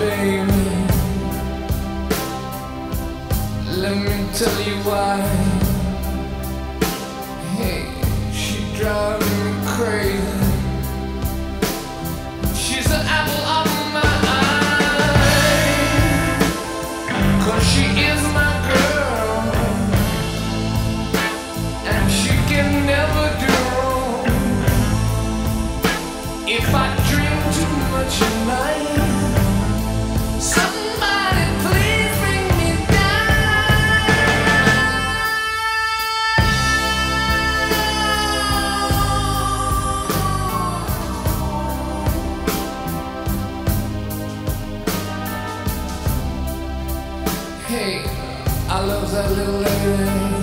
baby. Let me tell you why. Hey, she drives me crazy. She's the apple of my eye. Cause she is my girl. And she can never do wrong. If I dream too much at night Hey, I love that little lady.